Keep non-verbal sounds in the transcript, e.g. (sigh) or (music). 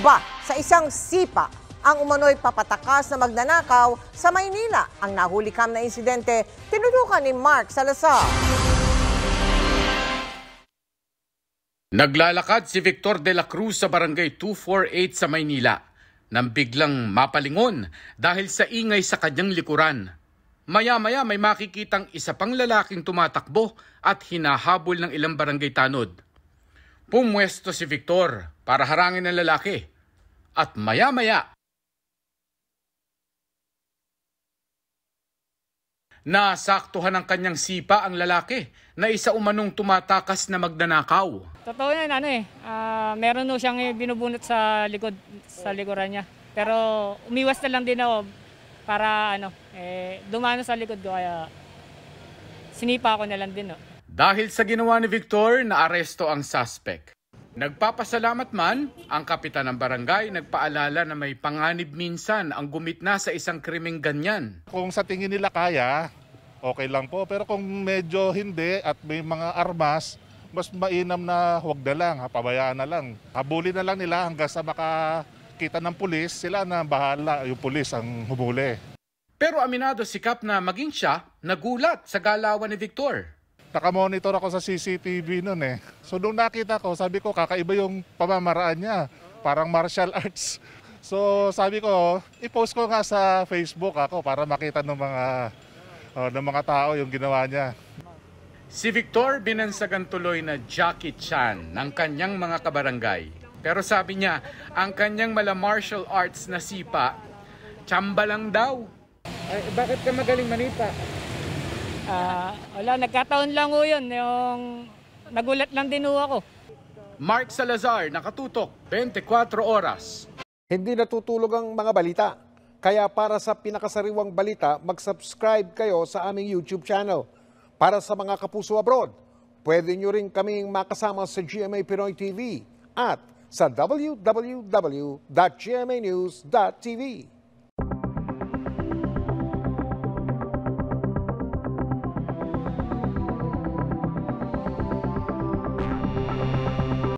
Bomba sa isang sipa ang umano'y papatakas na magnanakaw sa Maynila. Ang nahulikam na insidente, tinutukan ni Mark Salazar. Naglalakad si Victor de la Cruz sa barangay 248 sa Maynila nang biglang mapalingon dahil sa ingay sa kanyang likuran. Maya-maya may makikitang isa pang lalaking tumatakbo at hinahabol ng ilang barangay tanod. Pumwesto si Victor para harangin ang lalaki. At maya-maya, nasaktuhan ng kanyang sipa ang lalaki na isa umanong tumatakas na magnanakaw. Totoo yan, ano eh. ah, meron no siyang binubunot sa likod, sa likuran niya. Pero umiwas na lang din ako para ano, eh, dumano sa likod ko kaya sinipa ko na lang din. No. Dahil sa ginawa ni Victor, naaresto ang suspect. Nagpapasalamat man, ang kapitan ng barangay nagpaalala na may panganib minsan ang gumitna sa isang krimeng ganyan. Kung sa tingin nila kaya, okay lang po. Pero kung medyo hindi at may mga armas, mas mainam na huwag na lang, pabayaan na lang. Habulin na lang nila hanggang sa makakita ng pulis, sila na bahala, yung pulis ang humuli. Pero aminado si Kap na maging siya nagulat sa galawan ni Victor. Nakamonitor ako sa CCTV noon eh. So nung nakita ko, sabi ko kakaiba yung pamamaraan niya. Parang martial (laughs) arts. So sabi ko, i-post ko nga sa Facebook ako para makita ng mga oh, ng mga tao yung ginawa niya. Si Victor binansagan tuloy na Jackie Chan ng kanyang mga kabarangay. Pero sabi niya, ang kanyang mala martial arts na sipa, tsamba lang daw. Ay, bakit ka magaling manipa? Ah, wala, nagkataon lang ho yun. Yung nagulat lang din ho ako. Mark Salazar, nakatutok, 24 oras. Hindi natutulog ang mga balita. Kaya para sa pinakasariwang balita, mag-subscribe kayo sa aming YouTube channel. Para sa mga kapuso abroad, pwede nyo rin kaming makasama sa GMA Pinoy TV at sa www.gmanews.tv.